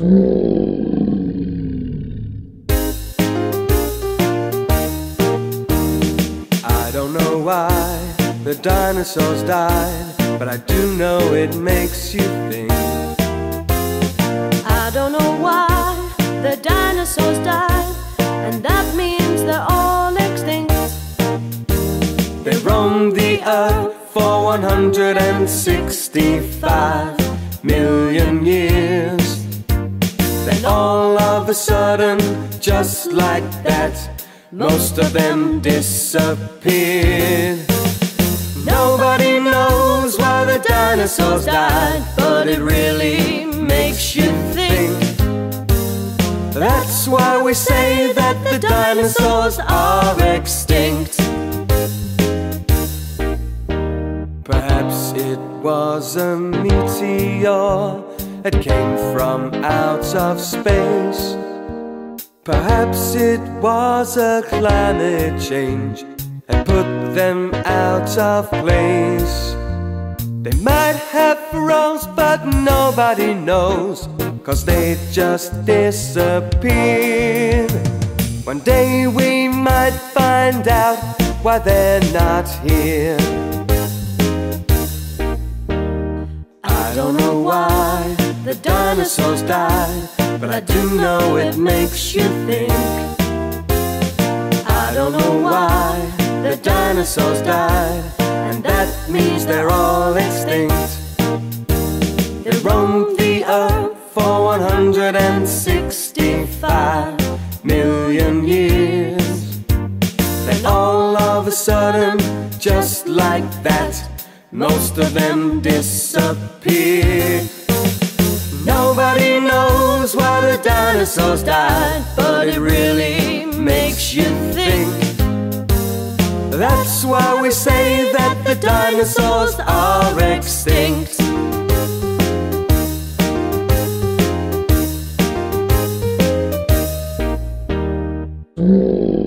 I don't know why the dinosaurs died, but I do know it makes you think. I don't know why the dinosaurs died, and that means they're all extinct. They roamed the earth for 165 million years. All of a sudden, just like that, most of them disappeared. Nobody knows why the dinosaurs died, but it really makes you think. That's why we say that the dinosaurs are extinct. Perhaps it was a meteor that came from out of space. Perhaps it was a climate change that put them out of place. They might have rose, but nobody knows, cause they just disappeared. One day we might find out why they're not here. The dinosaurs died, but I do know it makes you think. I don't know why the dinosaurs died, and that means they're all extinct. They roamed the earth for 165 million years. Then all of a sudden, just like that, most of them disappeared. Dinosaurs died, but it really makes you think. That's why we say that the dinosaurs are extinct. Mm.